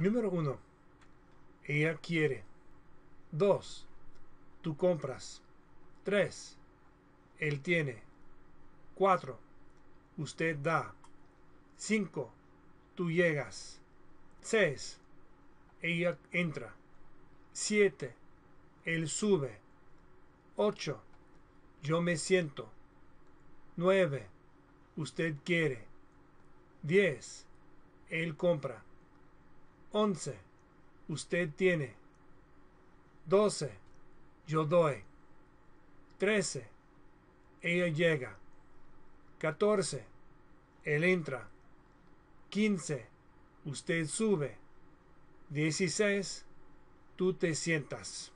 Número 1. Ella quiere. 2. Tú compras. 3. Él tiene. 4. Usted da. 5. Tú llegas. 6. Ella entra. 7. Él sube. 8. Yo me siento. 9. Usted quiere. 10. Él compra. 11. Usted tiene. 12. Yo doy. 13. Ella llega. 14. Él entra. 15. Usted sube. 16. Tú te sientas.